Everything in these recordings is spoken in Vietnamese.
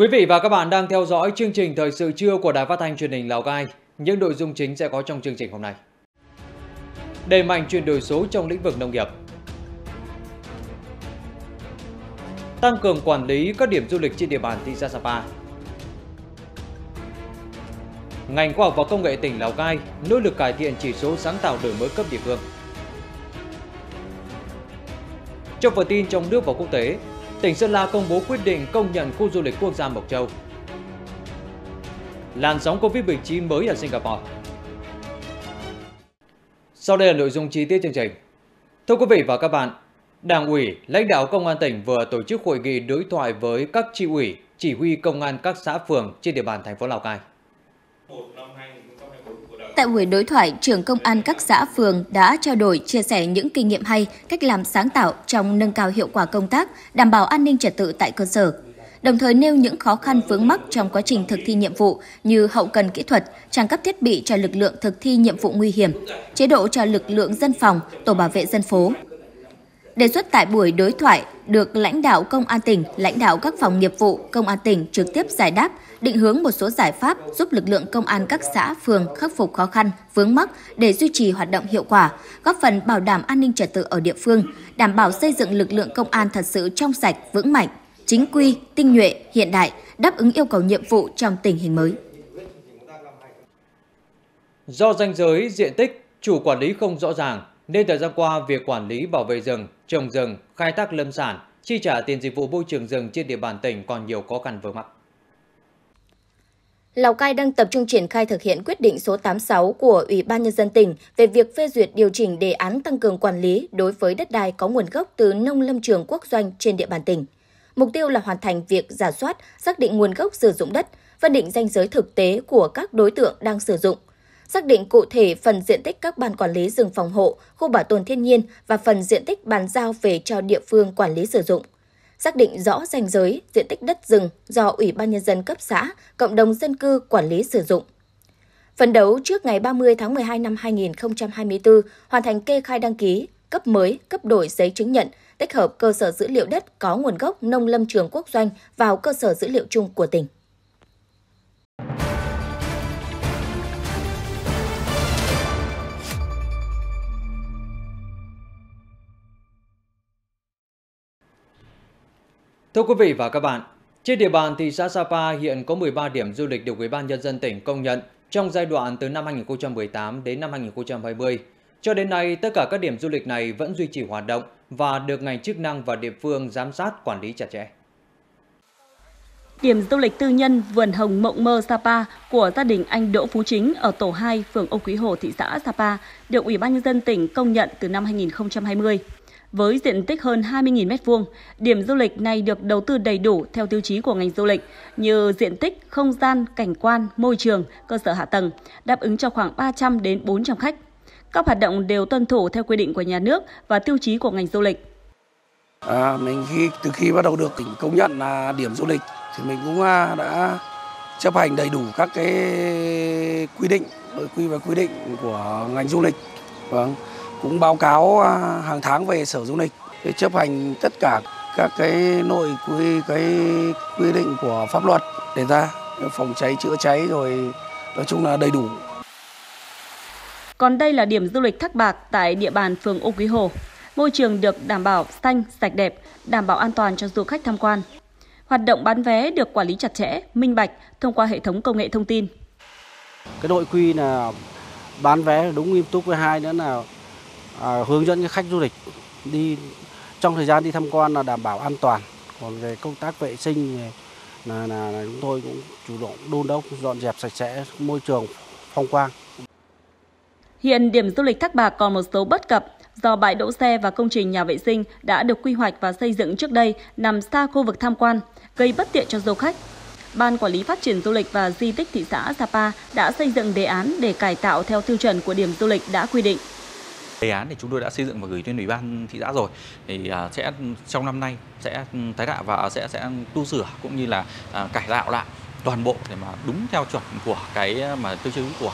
Quý vị và các bạn đang theo dõi chương trình Thời sự trưa của Đài Phát thanh Truyền hình Lào Cai. Những nội dung chính sẽ có trong chương trình hôm nay. Đẩy mạnh chuyển đổi số trong lĩnh vực nông nghiệp. Tăng cường quản lý các điểm du lịch trên địa bàn thị xã Sapa. Ngành khoa học và công nghệ tỉnh Lào Cai nỗ lực cải thiện chỉ số sáng tạo đổi mới cấp địa phương. Trong phần tin trong nước và quốc tế, tỉnh Sơn La công bố quyết định công nhận khu du lịch quốc gia Mộc Châu. Làn sóng Covid-19 mới ở Singapore. Sau đây là nội dung chi tiết chương trình. Thưa quý vị và các bạn, Đảng ủy, lãnh đạo Công an tỉnh vừa tổ chức hội nghị đối thoại với các chi ủy, chỉ huy công an các xã phường trên địa bàn thành phố Lào Cai. Tại buổi đối thoại, trưởng công an các xã phường đã trao đổi, chia sẻ những kinh nghiệm hay, cách làm sáng tạo trong nâng cao hiệu quả công tác, đảm bảo an ninh trật tự tại cơ sở. Đồng thời nêu những khó khăn vướng mắc trong quá trình thực thi nhiệm vụ như hậu cần kỹ thuật, trang cấp thiết bị cho lực lượng thực thi nhiệm vụ nguy hiểm, chế độ cho lực lượng dân phòng, tổ bảo vệ dân phố, Đề xuất tại buổi đối thoại được lãnh đạo Công an tỉnh, lãnh đạo các phòng nghiệp vụ Công an tỉnh trực tiếp giải đáp, định hướng một số giải pháp giúp lực lượng công an các xã, phường khắc phục khó khăn, vướng mắc để duy trì hoạt động hiệu quả, góp phần bảo đảm an ninh trật tự ở địa phương, đảm bảo xây dựng lực lượng công an thật sự trong sạch, vững mạnh, chính quy, tinh nhuệ, hiện đại, đáp ứng yêu cầu nhiệm vụ trong tình hình mới. Do danh giới, diện tích, chủ quản lý không rõ ràng, nên thời gian qua việc quản lý bảo vệ rừng, trồng rừng, khai thác lâm sản, chi trả tiền dịch vụ môi trường rừng trên địa bàn tỉnh còn nhiều khó khăn vướng mắc. Lào Cai đang tập trung triển khai thực hiện quyết định số 86 của Ủy ban Nhân dân tỉnh về việc phê duyệt điều chỉnh đề án tăng cường quản lý đối với đất đai có nguồn gốc từ nông lâm trường quốc doanh trên địa bàn tỉnh. Mục tiêu là hoàn thành việc giả soát, xác định nguồn gốc sử dụng đất, phân định danh giới thực tế của các đối tượng đang sử dụng, xác định cụ thể phần diện tích các ban quản lý rừng phòng hộ, khu bảo tồn thiên nhiên và phần diện tích bàn giao về cho địa phương quản lý sử dụng. Xác định rõ ranh giới, diện tích đất rừng do Ủy ban Nhân dân cấp xã, cộng đồng dân cư quản lý sử dụng. Phấn đấu trước ngày 30 tháng 12 năm 2024, hoàn thành kê khai đăng ký, cấp mới, cấp đổi giấy chứng nhận, tích hợp cơ sở dữ liệu đất có nguồn gốc nông lâm trường quốc doanh vào cơ sở dữ liệu chung của tỉnh. Thưa quý vị và các bạn, trên địa bàn thị xã Sapa hiện có 13 điểm du lịch được Ủy ban nhân dân tỉnh công nhận trong giai đoạn từ năm 2018 đến năm 2020. Cho đến nay, tất cả các điểm du lịch này vẫn duy trì hoạt động và được ngành chức năng và địa phương giám sát quản lý chặt chẽ. Điểm du lịch tư nhân Vườn Hồng Mộng Mơ Sapa của gia đình anh Đỗ Phú Chính ở tổ 2, phường Âu Quý Hồ, thị xã Sapa được Ủy ban nhân dân tỉnh công nhận từ năm 2020. Với diện tích hơn 20.000 m2, điểm du lịch này được đầu tư đầy đủ theo tiêu chí của ngành du lịch như diện tích, không gian, cảnh quan, môi trường, cơ sở hạ tầng, đáp ứng cho khoảng 300 đến 400 khách. Các hoạt động đều tuân thủ theo quy định của nhà nước và tiêu chí của ngành du lịch. À, mình khi từ khi bắt đầu được tỉnh công nhận là điểm du lịch thì mình cũng à, đã chấp hành đầy đủ các cái quy định, nội quy và quy định của ngành du lịch. Vâng cũng báo cáo à, hàng tháng về sở du lịch để chấp hành tất cả các cái nội quy cái quy định của pháp luật để ra phòng cháy chữa cháy rồi nói chung là đầy đủ. Còn đây là điểm du lịch Thác Bạc tại địa bàn phường Ô Quý Hồ. Môi trường được đảm bảo xanh, sạch đẹp, đảm bảo an toàn cho du khách tham quan. Hoạt động bán vé được quản lý chặt chẽ, minh bạch thông qua hệ thống công nghệ thông tin. Cái nội quy là bán vé đúng nghiêm túc với hai nữa là à, hướng dẫn khách du lịch đi trong thời gian đi tham quan là đảm bảo an toàn còn về công tác vệ sinh là, là, là chúng tôi cũng chủ động đôn đốc dọn dẹp sạch sẽ môi trường phong quang Hiện điểm du lịch Thác Bạc còn một số bất cập do bãi đỗ xe và công trình nhà vệ sinh đã được quy hoạch và xây dựng trước đây nằm xa khu vực tham quan, gây bất tiện cho du khách. Ban Quản lý Phát triển Du lịch và Di tích thị xã Sapa đã xây dựng đề án để cải tạo theo tiêu chuẩn của điểm du lịch đã quy định. Đề án thì chúng tôi đã xây dựng và gửi lên ủy ban thị xã rồi thì à, sẽ trong năm nay sẽ tái tạo và sẽ sẽ tu sửa cũng như là à, cải tạo lại toàn bộ để mà đúng theo chuẩn của cái à, mà tiêu chí của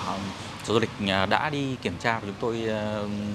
sở du lịch đã đi kiểm tra và chúng tôi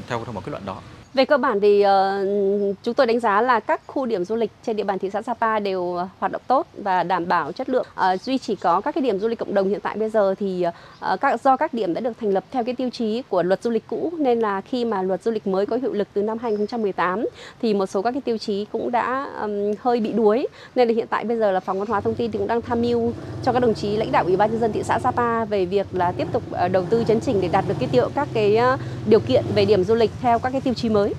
theo thông báo kết luận đó. Về cơ bản thì uh, chúng tôi đánh giá là các khu điểm du lịch trên địa bàn thị xã Sapa đều ờ, hoạt động tốt và đảm bảo chất lượng. Uh, duy chỉ có các cái điểm du lịch cộng đồng hiện tại bây giờ thì uh, các do các điểm đã được thành lập theo cái tiêu chí của luật du lịch cũ nên là khi mà luật du lịch mới có hiệu lực từ năm 2018 thì một số các cái tiêu chí cũng đã um, hơi bị đuối nên là hiện tại bây giờ là phòng văn hóa thông tin thì cũng đang tham mưu cho các đồng chí lãnh đạo ủy ban nhân dân thị xã Sapa về việc là tiếp tục uh, đầu tư chấn chỉnh để đạt được cái tiêu các cái uh, điều kiện về điểm du lịch theo các cái tiêu chí mới mới.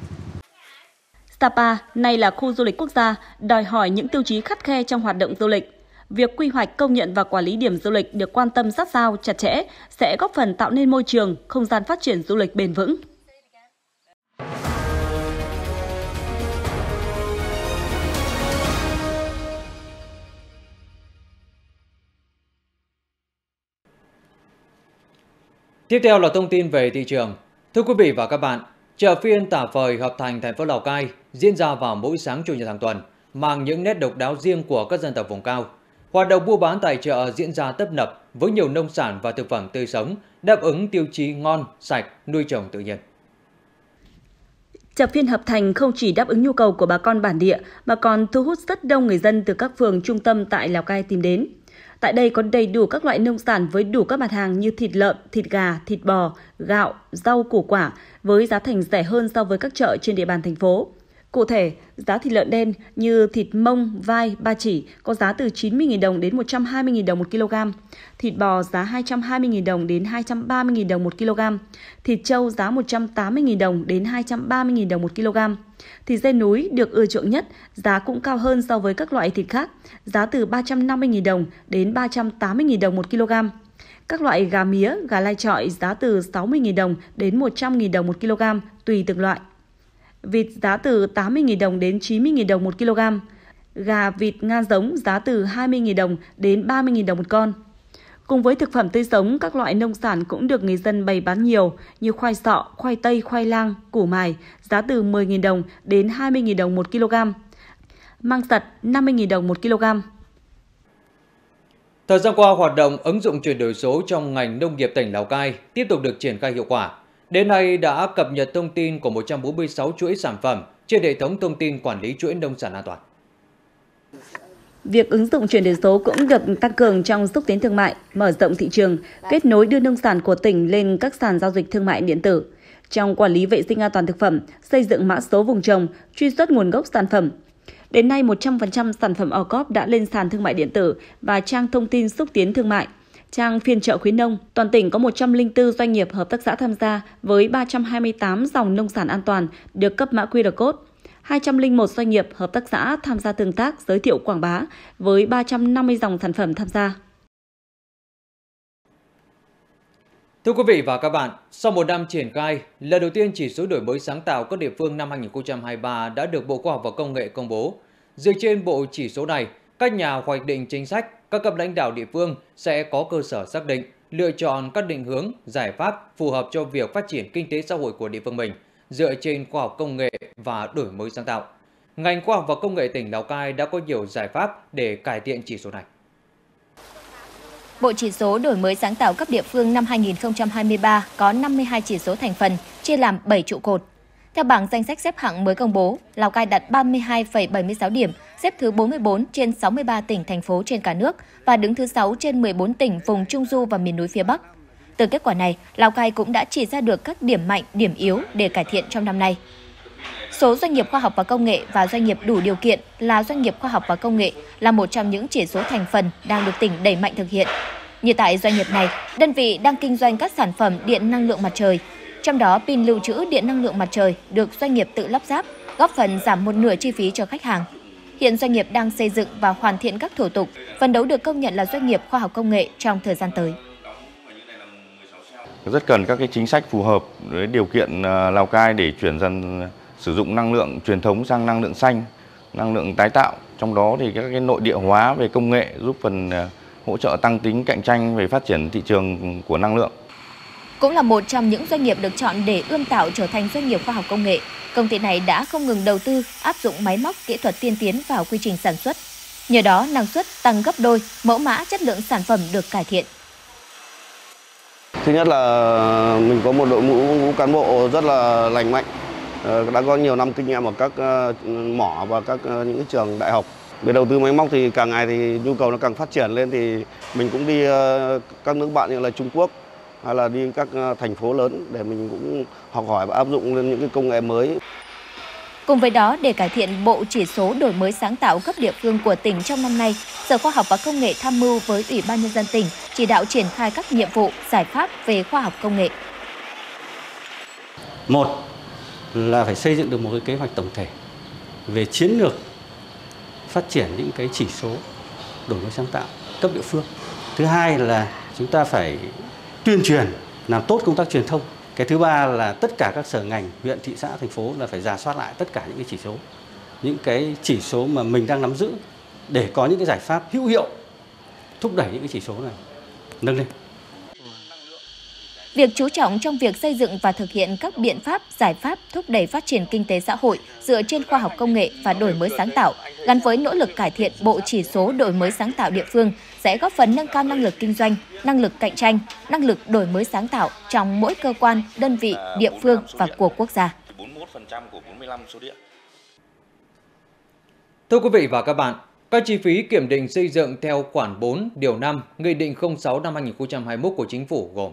Sapa nay là khu du lịch quốc gia, đòi hỏi những tiêu chí khắt khe trong hoạt động du lịch. Việc quy hoạch công nhận và quản lý điểm du lịch được quan tâm sát sao, chặt chẽ sẽ góp phần tạo nên môi trường, không gian phát triển du lịch bền vững. Tiếp theo là thông tin về thị trường. Thưa quý vị và các bạn, Chợ phiên tả phời hợp thành thành phố Lào Cai diễn ra vào mỗi sáng chủ nhật hàng tuần, mang những nét độc đáo riêng của các dân tộc vùng cao. Hoạt động mua bán tại chợ diễn ra tấp nập với nhiều nông sản và thực phẩm tươi sống, đáp ứng tiêu chí ngon, sạch, nuôi trồng tự nhiên. Chợ phiên hợp thành không chỉ đáp ứng nhu cầu của bà con bản địa mà còn thu hút rất đông người dân từ các phường trung tâm tại Lào Cai tìm đến. Tại đây có đầy đủ các loại nông sản với đủ các mặt hàng như thịt lợn, thịt gà, thịt bò, gạo, rau củ quả với giá thành rẻ hơn so với các chợ trên địa bàn thành phố. Cụ thể, giá thịt lợn đen như thịt mông, vai, ba chỉ có giá từ 90.000 đồng đến 120.000 đồng một kg, thịt bò giá 220.000 đồng đến 230.000 đồng một kg, thịt trâu giá 180.000 đồng đến 230.000 đồng một kg. Thịt dê núi được ưa chuộng nhất, giá cũng cao hơn so với các loại thịt khác, giá từ 350.000 đồng đến 380.000 đồng một kg. Các loại gà mía, gà lai trọi giá từ 60.000 đồng đến 100.000 đồng một kg, tùy từng loại. Vịt giá từ 80.000 đồng đến 90.000 đồng 1 kg. Gà vịt ngan giống giá từ 20.000 đồng đến 30.000 đồng một con. Cùng với thực phẩm tươi sống, các loại nông sản cũng được người dân bày bán nhiều như khoai sọ, khoai tây, khoai lang, củ mài, giá từ 10.000 đồng đến 20.000 đồng 1 kg. Măng sật 50.000 đồng 1 kg. Thời gian qua, hoạt động ứng dụng chuyển đổi số trong ngành nông nghiệp tỉnh Lào Cai tiếp tục được triển khai hiệu quả. Đến nay đã cập nhật thông tin của 146 chuỗi sản phẩm trên hệ thống thông tin quản lý chuỗi nông sản an toàn. Việc ứng dụng chuyển đổi số cũng được tăng cường trong xúc tiến thương mại, mở rộng thị trường, kết nối đưa nông sản của tỉnh lên các sàn giao dịch thương mại điện tử. Trong quản lý vệ sinh an toàn thực phẩm, xây dựng mã số vùng trồng, truy xuất nguồn gốc sản phẩm. Đến nay, 100% sản phẩm OCOP đã lên sàn thương mại điện tử và trang thông tin xúc tiến thương mại. Trang phiên chợ khuyến nông, toàn tỉnh có 104 doanh nghiệp hợp tác xã tham gia với 328 dòng nông sản an toàn được cấp mã QR code. 201 doanh nghiệp, hợp tác xã tham gia tương tác, giới thiệu quảng bá với 350 dòng sản phẩm tham gia. Thưa quý vị và các bạn, sau một năm triển khai, lần đầu tiên chỉ số đổi mới sáng tạo các địa phương năm 2023 đã được Bộ Khoa học và Công nghệ công bố. Dựa trên bộ chỉ số này, các nhà hoạch định chính sách, các cấp lãnh đạo địa phương sẽ có cơ sở xác định, lựa chọn các định hướng, giải pháp phù hợp cho việc phát triển kinh tế xã hội của địa phương mình – dựa trên khoa học công nghệ và đổi mới sáng tạo. Ngành khoa học và công nghệ tỉnh Lào Cai đã có nhiều giải pháp để cải thiện chỉ số này. Bộ chỉ số đổi mới sáng tạo cấp địa phương năm 2023 có 52 chỉ số thành phần, chia làm 7 trụ cột. Theo bảng danh sách xếp hạng mới công bố, Lào Cai đạt 32,76 điểm, xếp thứ 44 trên 63 tỉnh thành phố trên cả nước và đứng thứ 6 trên 14 tỉnh vùng Trung du và miền núi phía Bắc. Từ kết quả này, Lào Cai cũng đã chỉ ra được các điểm mạnh, điểm yếu để cải thiện trong năm nay. Số doanh nghiệp khoa học và công nghệ và doanh nghiệp đủ điều kiện là doanh nghiệp khoa học và công nghệ là một trong những chỉ số thành phần đang được tỉnh đẩy mạnh thực hiện. Như tại doanh nghiệp này, đơn vị đang kinh doanh các sản phẩm điện năng lượng mặt trời. Trong đó, pin lưu trữ điện năng lượng mặt trời được doanh nghiệp tự lắp ráp, góp phần giảm một nửa chi phí cho khách hàng. Hiện doanh nghiệp đang xây dựng và hoàn thiện các thủ tục, phấn đấu được công nhận là doanh nghiệp khoa học công nghệ trong thời gian tới rất cần các cái chính sách phù hợp với điều kiện à, Lào Cai để chuyển dần à, sử dụng năng lượng truyền thống sang năng lượng xanh, năng lượng tái tạo. Trong đó thì các cái nội địa hóa về công nghệ giúp phần à, hỗ trợ tăng tính cạnh tranh về phát triển thị trường của năng lượng. Cũng là một trong những doanh nghiệp được chọn để ươm tạo trở thành doanh nghiệp khoa học công nghệ. Công ty này đã không ngừng đầu tư, áp dụng máy móc kỹ thuật tiên tiến vào quy trình sản xuất. Nhờ đó, năng suất tăng gấp đôi, mẫu mã chất lượng sản phẩm được cải thiện. Thứ nhất là mình có một đội ngũ cán bộ rất là lành mạnh ờ, đã có nhiều năm kinh nghiệm ở các ờ, mỏ và các ờ, những trường đại học. Về đầu tư máy móc thì càng ngày thì nhu cầu nó càng phát triển lên thì mình cũng đi các nước bạn như là Trung Quốc hay là đi các thành phố lớn để mình cũng học hỏi và áp dụng lên những cái công nghệ mới. Cùng với đó, để cải thiện bộ chỉ số đổi mới sáng tạo cấp địa phương của tỉnh trong năm nay, Sở Khoa học và Công nghệ tham mưu với Ủy ban Nhân dân tỉnh chỉ đạo triển khai các nhiệm vụ, giải pháp về khoa học công nghệ. Một là phải xây dựng được một cái kế hoạch tổng thể về chiến lược phát triển những cái chỉ số đổi mới sáng tạo cấp địa phương. Thứ hai là chúng ta phải tuyên truyền làm tốt công tác truyền thông. Cái thứ ba là tất cả các sở ngành huyện thị xã thành phố là phải giả soát lại tất cả những cái chỉ số. Những cái chỉ số mà mình đang nắm giữ để có những cái giải pháp hữu hiệu thúc đẩy những cái chỉ số này. Nâng lên. Việc chú trọng trong việc xây dựng và thực hiện các biện pháp, giải pháp thúc đẩy phát triển kinh tế xã hội dựa trên khoa học công nghệ và đổi mới sáng tạo, gắn với nỗ lực cải thiện bộ chỉ số đổi mới sáng tạo địa phương sẽ góp phần nâng cao năng lực kinh doanh, năng lực cạnh tranh, năng lực đổi mới sáng tạo trong mỗi cơ quan, đơn vị, địa phương và của quốc gia. Thưa quý vị và các bạn, các chi phí kiểm định xây dựng theo khoản 4 điều 5 Nghị định 06 năm 2021 của Chính phủ gồm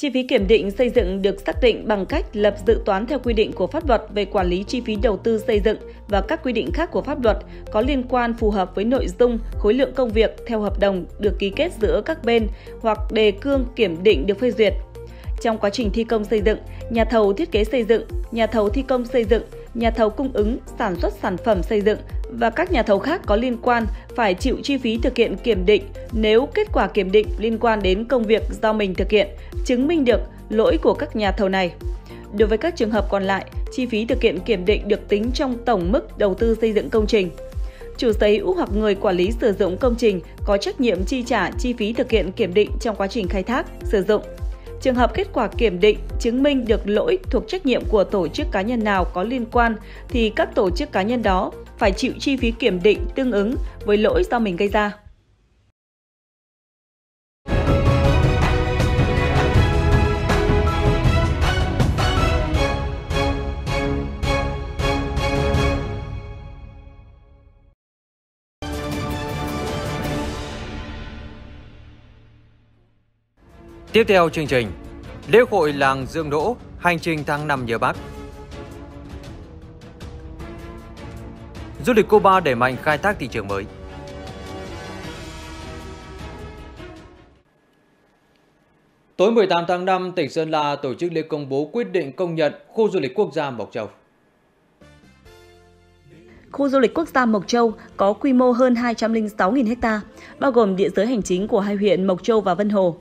Chi phí kiểm định xây dựng được xác định bằng cách lập dự toán theo quy định của pháp luật về quản lý chi phí đầu tư xây dựng và các quy định khác của pháp luật có liên quan phù hợp với nội dung, khối lượng công việc theo hợp đồng được ký kết giữa các bên hoặc đề cương kiểm định được phê duyệt. Trong quá trình thi công xây dựng, nhà thầu thiết kế xây dựng, nhà thầu thi công xây dựng, nhà thầu cung ứng, sản xuất sản phẩm xây dựng và các nhà thầu khác có liên quan phải chịu chi phí thực hiện kiểm định nếu kết quả kiểm định liên quan đến công việc do mình thực hiện, chứng minh được lỗi của các nhà thầu này. Đối với các trường hợp còn lại, chi phí thực hiện kiểm định được tính trong tổng mức đầu tư xây dựng công trình. Chủ sở hữu hoặc người quản lý sử dụng công trình có trách nhiệm chi trả chi phí thực hiện kiểm định trong quá trình khai thác, sử dụng. Trường hợp kết quả kiểm định chứng minh được lỗi thuộc trách nhiệm của tổ chức cá nhân nào có liên quan thì các tổ chức cá nhân đó phải chịu chi phí kiểm định tương ứng với lỗi do mình gây ra. Tiếp theo chương trình, lễ hội làng Dương Đỗ, hành trình tháng năm nhớ Bắc. Du lịch Cuba đẩy mạnh khai thác thị trường mới. Tối 18 tháng 5, tỉnh Sơn La tổ chức lễ công bố quyết định công nhận khu du lịch quốc gia Mộc Châu. Khu du lịch quốc gia Mộc Châu có quy mô hơn 206.000 ha, bao gồm địa giới hành chính của hai huyện Mộc Châu và Vân Hồ,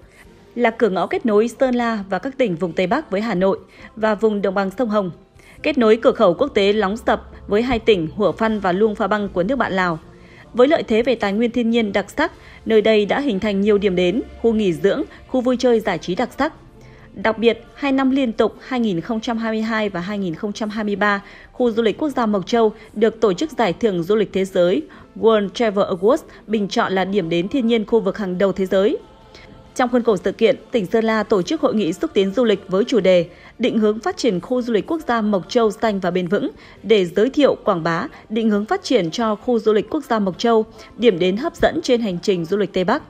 là cửa ngõ kết nối Sơn La và các tỉnh vùng Tây Bắc với Hà Nội và vùng đồng bằng sông Hồng, kết nối cửa khẩu quốc tế Lóng Sập với hai tỉnh Hủa Phăn và Luông Pha Băng của nước bạn Lào. Với lợi thế về tài nguyên thiên nhiên đặc sắc, nơi đây đã hình thành nhiều điểm đến, khu nghỉ dưỡng, khu vui chơi giải trí đặc sắc. Đặc biệt, hai năm liên tục 2022 và 2023, khu du lịch quốc gia Mộc Châu được tổ chức giải thưởng du lịch thế giới World Travel Awards bình chọn là điểm đến thiên nhiên khu vực hàng đầu thế giới. Trong khuôn khổ sự kiện, tỉnh Sơn La tổ chức hội nghị xúc tiến du lịch với chủ đề định hướng phát triển khu du lịch quốc gia Mộc Châu xanh và bền vững để giới thiệu, quảng bá, định hướng phát triển cho khu du lịch quốc gia Mộc Châu, điểm đến hấp dẫn trên hành trình du lịch Tây Bắc.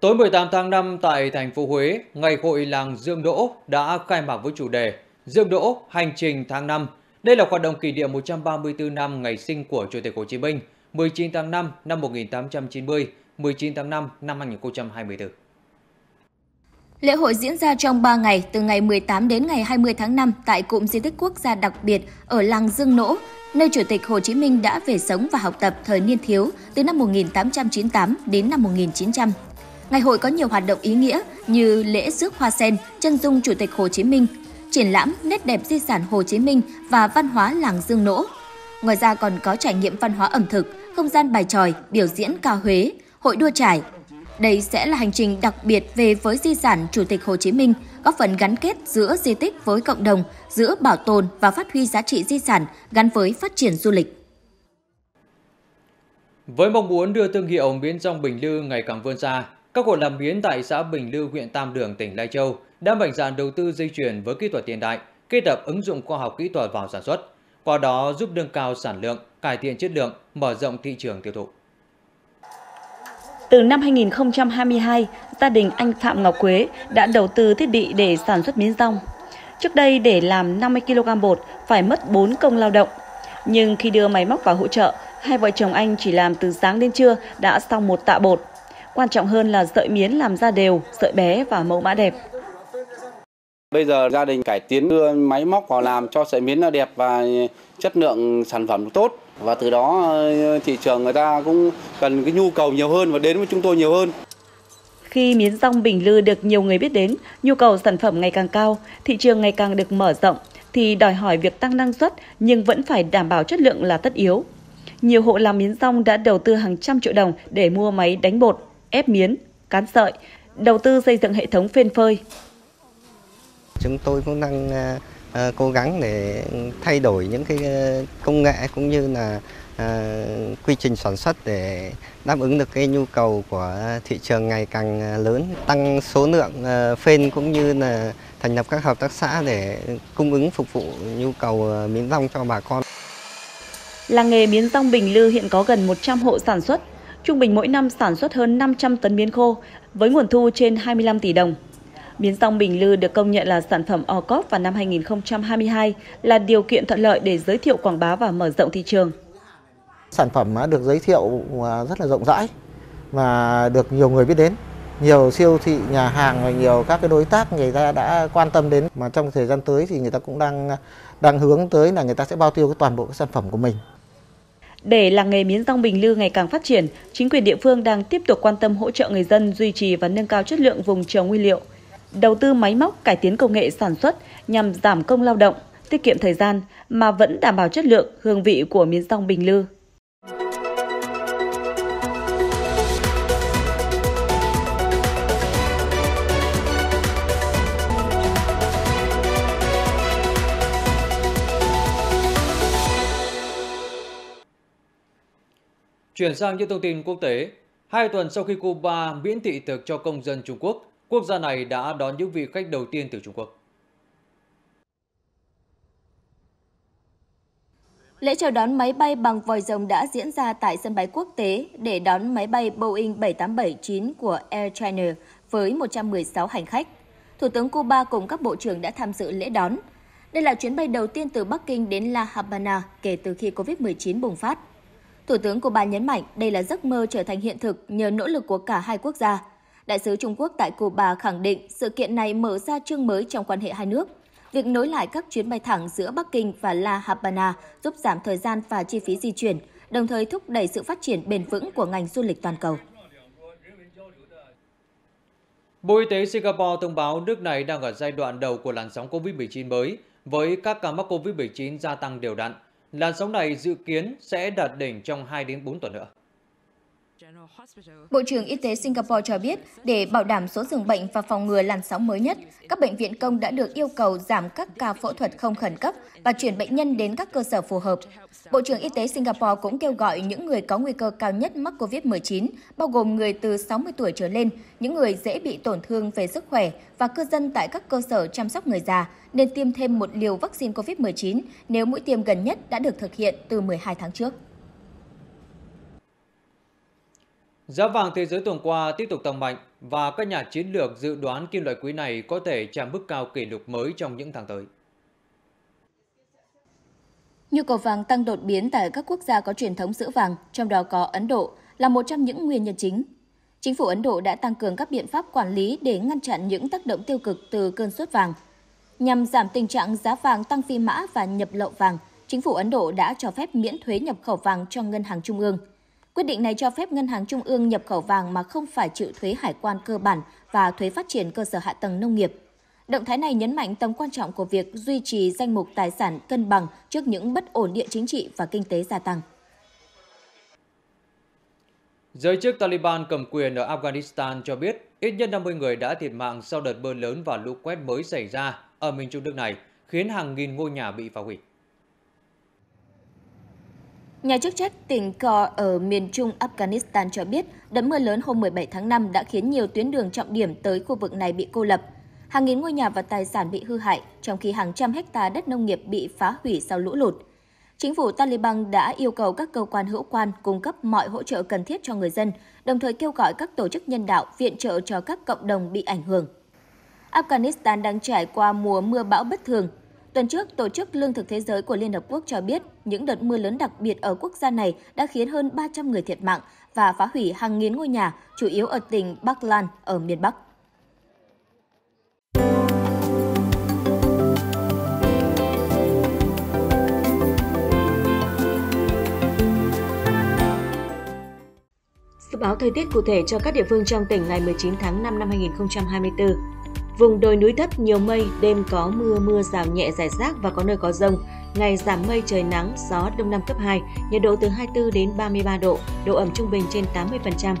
Tối 18 tháng 5 tại thành phố Huế, Ngày hội làng Dương Đỗ đã khai mạc với chủ đề Dương Đỗ Hành trình tháng 5. Đây là hoạt động kỷ niệm 134 năm ngày sinh của Chủ tịch Hồ Chí Minh, 19 tháng 5 năm 1890, 19 tháng 5 năm 2024. Lễ hội diễn ra trong 3 ngày, từ ngày 18 đến ngày 20 tháng 5 tại cụm di tích quốc gia đặc biệt ở làng Dương Nỗ, nơi Chủ tịch Hồ Chí Minh đã về sống và học tập thời niên thiếu từ năm 1898 đến năm 1900. Ngày hội có nhiều hoạt động ý nghĩa như lễ rước hoa sen, chân dung Chủ tịch Hồ Chí Minh, triển lãm nét đẹp di sản Hồ Chí Minh và văn hóa làng Dương Nỗ. Ngoài ra còn có trải nghiệm văn hóa ẩm thực, không gian bài tròi, biểu diễn ca Huế, hội đua trải. Đây sẽ là hành trình đặc biệt về với di sản Chủ tịch Hồ Chí Minh, góp phần gắn kết giữa di tích với cộng đồng, giữa bảo tồn và phát huy giá trị di sản gắn với phát triển du lịch. Với mong muốn đưa thương hiệu miến rong Bình Lư ngày càng vươn xa, các hộ làm miến tại xã Bình Lư, huyện Tam Đường, tỉnh Lai Châu đã mạnh dạn đầu tư dây chuyền với kỹ thuật hiện đại, kết hợp ứng dụng khoa học kỹ thuật vào sản xuất, qua đó giúp nâng cao sản lượng, cải thiện chất lượng, mở rộng thị trường tiêu thụ. Từ năm 2022, gia đình anh Phạm Ngọc Quế đã đầu tư thiết bị để sản xuất miến rong. Trước đây để làm 50 kg bột phải mất 4 công lao động. Nhưng khi đưa máy móc vào hỗ trợ, hai vợ chồng anh chỉ làm từ sáng đến trưa đã xong một tạ bột. Quan trọng hơn là sợi miến làm ra đều, sợi bé và mẫu mã đẹp. Bây giờ gia đình cải tiến đưa máy móc vào làm cho sợi miến nó đẹp và chất lượng sản phẩm tốt và từ đó ờ, thị trường người ta cũng cần cái nhu cầu nhiều hơn và đến với chúng tôi nhiều hơn. Khi miến rong Bình Lư được nhiều người biết đến, nhu cầu sản phẩm ngày càng cao, thị trường ngày càng được mở rộng, thì đòi hỏi việc tăng năng suất nhưng vẫn phải đảm bảo chất lượng là tất yếu. Nhiều hộ làm miến rong đã đầu tư hàng trăm triệu đồng để mua máy đánh bột, ép miến, cán sợi, đầu tư xây dựng hệ thống phên phơi. Chúng tôi cũng đang uh, Ờ, cố gắng để thay đổi những cái ờ, công nghệ cũng như là ờ, quy trình sản xuất để đáp ứng được cái nhu cầu của thị trường ngày càng lớn, tăng số lượng phên cũng như là thành lập các hợp tác xã để cung ứng phục vụ nhu cầu miến rong cho bà con. Làng nghề miến rong Bình Lư hiện có gần 100 hộ sản xuất, trung bình mỗi năm sản xuất hơn 500 tấn miến khô với nguồn thu trên 25 tỷ đồng. Miến rong Bình Lư được công nhận là sản phẩm OCOP vào năm 2022 là điều kiện thuận lợi để giới thiệu quảng bá và mở rộng thị trường. Sản phẩm được giới thiệu rất là rộng rãi và được nhiều người biết đến. Nhiều siêu thị, nhà hàng và nhiều các cái đối tác người ta đã quan tâm đến mà trong thời gian tới thì người ta cũng đang đang hướng tới là người ta sẽ bao tiêu cái toàn bộ cái sản phẩm của mình. Để làng nghề miến rong Bình Lư ngày càng phát triển, chính quyền địa phương đang tiếp tục quan tâm hỗ trợ người dân duy trì và nâng cao chất lượng vùng trồng nguyên liệu, đầu tư máy móc cải tiến công nghệ sản xuất nhằm giảm công lao động, tiết kiệm thời gian mà vẫn đảm bảo chất lượng, hương vị của miến rong Bình Lư. Chuyển sang những thông tin quốc tế, hai tuần sau khi Cuba miễn thị thực cho công dân Trung Quốc, quốc gia này đã đón những vị khách đầu tiên từ Trung Quốc. Lễ chào đón máy bay bằng vòi rồng đã diễn ra tại sân bay quốc tế để đón máy bay Boeing 7879 của Air China với 116 hành khách. Thủ tướng Cuba cùng các bộ trưởng đã tham dự lễ đón. Đây là chuyến bay đầu tiên từ Bắc Kinh đến La Habana kể từ khi COVID-19 bùng phát. Thủ tướng Cuba nhấn mạnh đây là giấc mơ trở thành hiện thực nhờ nỗ lực của cả hai quốc gia. Đại sứ Trung Quốc tại Cuba khẳng định sự kiện này mở ra chương mới trong quan hệ hai nước. Việc nối lại các chuyến bay thẳng giữa Bắc Kinh và La Habana giúp giảm thời gian và chi phí di chuyển, đồng thời thúc đẩy sự phát triển bền vững của ngành du lịch toàn cầu. Bộ Y tế Singapore thông báo nước này đang ở giai đoạn đầu của làn sóng COVID-19 mới, với các ca mắc COVID-19 gia tăng đều đặn. Làn sóng này dự kiến sẽ đạt đỉnh trong 2 đến 4 tuần nữa. Bộ trưởng Y tế Singapore cho biết, để bảo đảm số giường bệnh và phòng ngừa làn sóng mới nhất, các bệnh viện công đã được yêu cầu giảm các ca phẫu thuật không khẩn cấp và chuyển bệnh nhân đến các cơ sở phù hợp. Bộ trưởng Y tế Singapore cũng kêu gọi những người có nguy cơ cao nhất mắc COVID-19, bao gồm người từ 60 tuổi trở lên, những người dễ bị tổn thương về sức khỏe và cư dân tại các cơ sở chăm sóc người già, nên tiêm thêm một liều vaccine COVID-19 nếu mũi tiêm gần nhất đã được thực hiện từ 12 tháng trước. Giá vàng thế giới tuần qua tiếp tục tăng mạnh và các nhà chiến lược dự đoán kim loại quý này có thể chạm mức cao kỷ lục mới trong những tháng tới. Nhu cầu vàng tăng đột biến tại các quốc gia có truyền thống giữ vàng, trong đó có Ấn Độ, là một trong những nguyên nhân chính. Chính phủ Ấn Độ đã tăng cường các biện pháp quản lý để ngăn chặn những tác động tiêu cực từ cơn sốt vàng. Nhằm giảm tình trạng giá vàng tăng phi mã và nhập lậu vàng, chính phủ Ấn Độ đã cho phép miễn thuế nhập khẩu vàng cho ngân hàng trung ương – Quyết định này cho phép ngân hàng trung ương nhập khẩu vàng mà không phải chịu thuế hải quan cơ bản và thuế phát triển cơ sở hạ tầng nông nghiệp. Động thái này nhấn mạnh tầm quan trọng của việc duy trì danh mục tài sản cân bằng trước những bất ổn địa chính trị và kinh tế gia tăng. Giới chức Taliban cầm quyền ở Afghanistan cho biết ít nhất 50 người đã thiệt mạng sau đợt mưa lớn và lũ quét mới xảy ra ở miền trung nước này, khiến hàng nghìn ngôi nhà bị phá hủy. Nhà chức trách tỉnh Kor ở miền trung Afghanistan cho biết đợt mưa lớn hôm 17 tháng 5 đã khiến nhiều tuyến đường trọng điểm tới khu vực này bị cô lập. Hàng nghìn ngôi nhà và tài sản bị hư hại, trong khi hàng trăm hecta đất nông nghiệp bị phá hủy sau lũ lụt. Chính phủ Taliban đã yêu cầu các cơ quan hữu quan cung cấp mọi hỗ trợ cần thiết cho người dân, đồng thời kêu gọi các tổ chức nhân đạo viện trợ cho các cộng đồng bị ảnh hưởng. Afghanistan đang trải qua mùa mưa bão bất thường. Tuần trước, Tổ chức Lương thực Thế giới của Liên Hợp Quốc cho biết những đợt mưa lớn đặc biệt ở quốc gia này đã khiến hơn 300 người thiệt mạng và phá hủy hàng nghìn ngôi nhà, chủ yếu ở tỉnh Bắc Lan ở miền Bắc. Dự báo thời tiết cụ thể cho các địa phương trong tỉnh ngày 19 tháng 5 năm 2024. Vùng đồi núi thấp nhiều mây, đêm có mưa, mưa rào nhẹ rải rác và có nơi có rông. Ngày giảm mây trời nắng, gió đông nam cấp 2, nhiệt độ từ 24 đến 33 độ, độ ẩm trung bình trên 80%.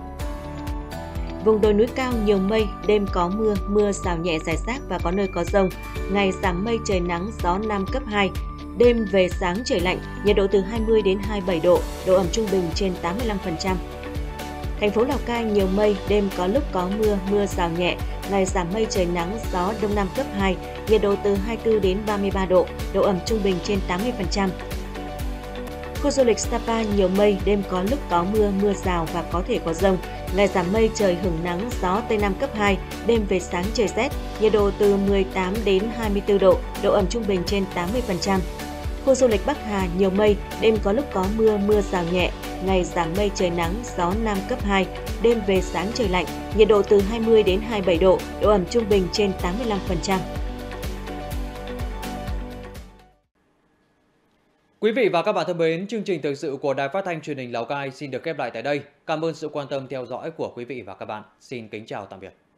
Vùng đồi núi cao nhiều mây, đêm có mưa, mưa rào nhẹ rải rác và có nơi có rông. Ngày giảm mây trời nắng, gió nam cấp 2, đêm về sáng trời lạnh, nhiệt độ từ 20 đến 27 độ, độ ẩm trung bình trên 85%. Thành phố Lào Cai nhiều mây, đêm có lúc có mưa, mưa rào nhẹ, ngày giảm mây trời nắng, gió đông nam cấp 2, nhiệt độ từ 24 đến 33 độ, độ ẩm trung bình trên 80%. Khu du lịch Sapa nhiều mây, đêm có lúc có mưa, mưa rào và có thể có rông. Ngày giảm mây trời hưởng nắng, gió Tây Nam cấp 2, đêm về sáng trời rét, nhiệt độ từ 18 đến 24 độ, độ ẩm trung bình trên 80%. Khu du lịch Bắc Hà nhiều mây, đêm có lúc có mưa, mưa rào nhẹ, ngày giảm mây trời nắng, gió Nam cấp 2, đêm về sáng trời lạnh, nhiệt độ từ 20 đến 27 độ, độ ẩm trung bình trên 85%. Quý vị và các bạn thân mến, chương trình thời sự của Đài Phát thanh Truyền hình Lào Cai xin được khép lại tại đây. Cảm ơn sự quan tâm theo dõi của quý vị và các bạn. Xin kính chào tạm biệt.